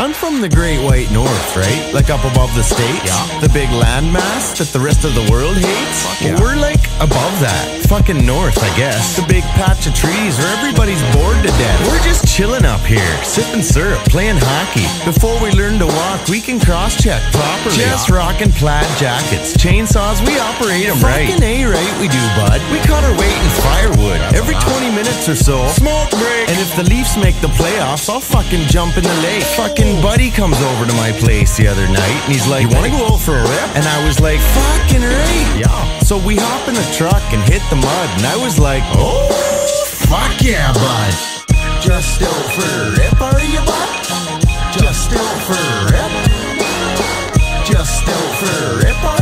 I'm from the Great White North, right? Like up above the states. Yeah. The big landmass that the rest of the world hates. yeah. We're like above that. Fucking north, I guess. The big patch of trees where everybody's bored to death. We're just chilling up here, sipping syrup, playing hockey. Before we learn to walk, we can cross check properly. Just rocking plaid jackets, chainsaws, we operate them right. Fucking right, we do, bud. We cut our weight in firewood every 20 minutes or so. Smoke break. And if the Leafs make the playoffs, I'll fucking jump in the lake. Fucking buddy comes over to my place the other night and he's like, You wanna go out for a rip? And I was like, Fucking right. Yeah. So we hop in the truck and hit the mud, and I was like, Oh, fuck yeah, bud. Just out for a rip, are you, bud? Just out for a rip. Just out for a rip,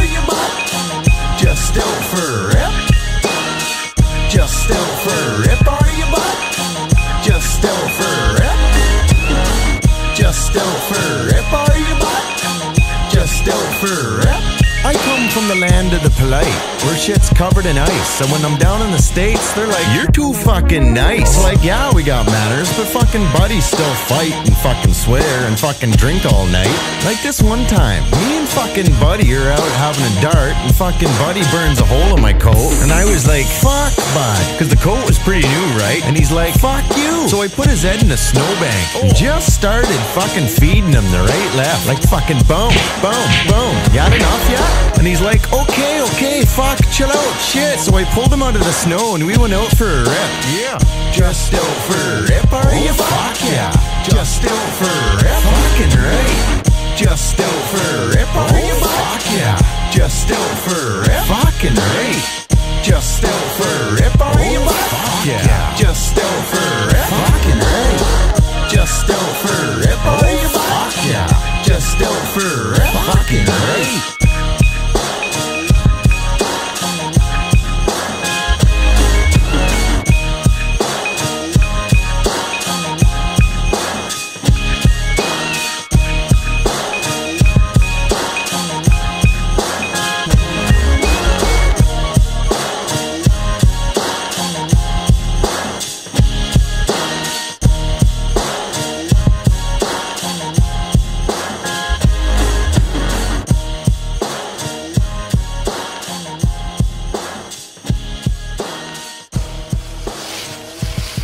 from the land of the polite, where shit's covered in ice. And when I'm down in the States, they're like, You're too fucking nice. Like, yeah, we got manners, but fucking buddies still fight and fucking swear and fucking drink all night. Like this one time, me and fucking buddy are out having a dart, and fucking buddy burns a hole in my coat. And I was like, Fuck, bud. Cause the coat was pretty new, right? And he's like, Fuck you. So I put his head in a snowbank and just started fucking feeding him the right left. Like fucking boom, boom, boom. Had enough yet? And he's like, okay, okay, fuck, chill out, shit. So I pulled him out of the snow and we went out for a rip. Yeah. Just out for a rip, are you? Oh, fuck yeah. Just out for a rip. Fucking right. Just out for a rip, are oh, you? Fuck yeah. Just out for a rip. Fucking right. Just out for a rip,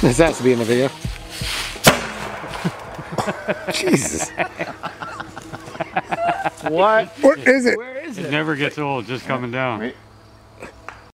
This has to be in the video. Jesus. What? What is it? Where is It never gets old, just coming down. Wait.